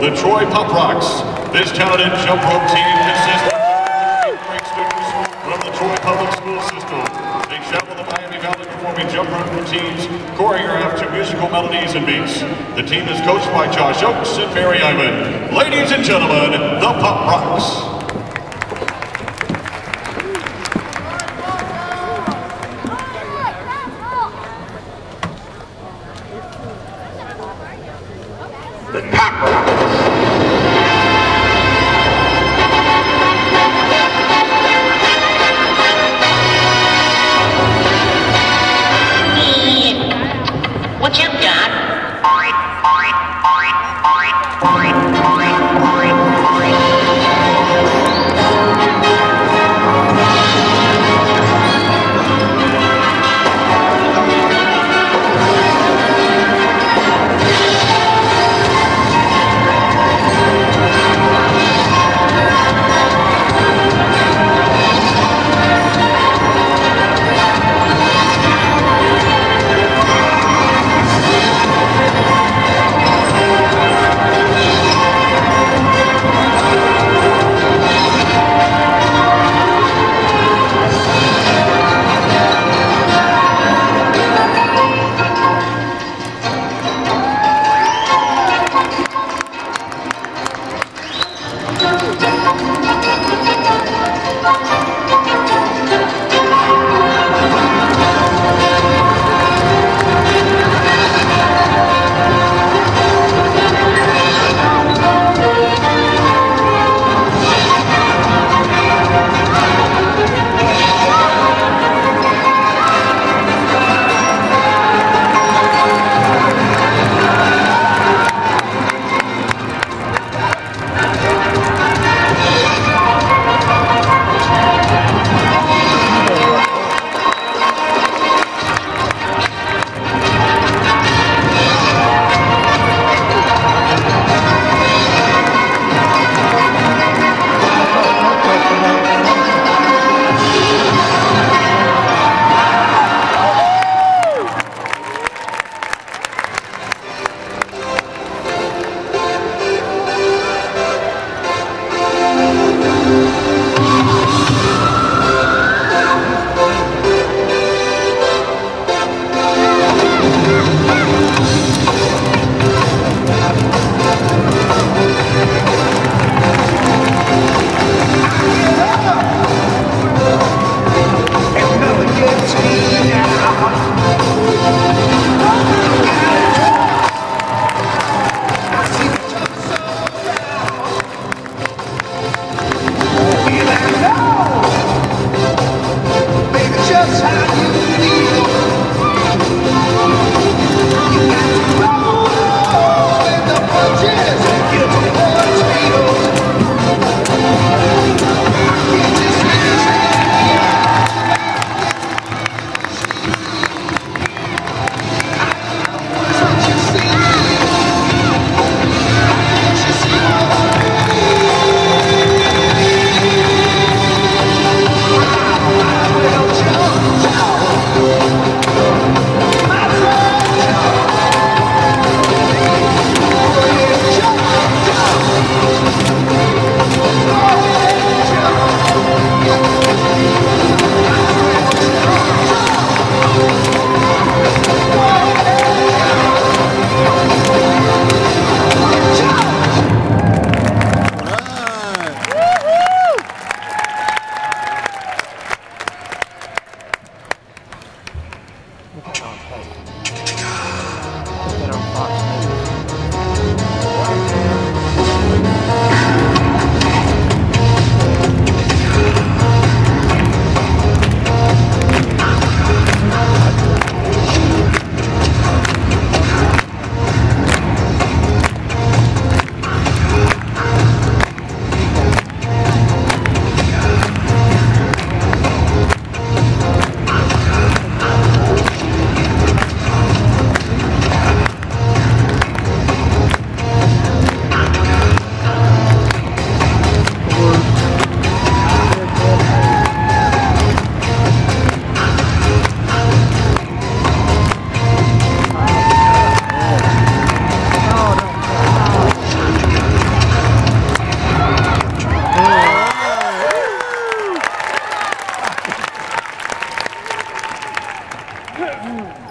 the Troy Pop Rocks. This talented jump rope team consists of great students from the Troy Public School System. They travel the Miami Valley performing jump rope routines choreographed to musical melodies and beats. The team is coached by Josh Oakes and Barry Ivan. Ladies and gentlemen, the Pop Rocks. the Pop Rocks. Mm-hmm.